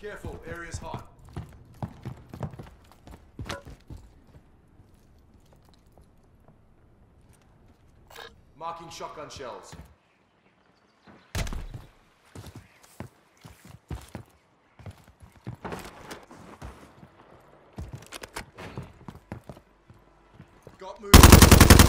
Careful, area's hot. Marking shotgun shells. Got moving.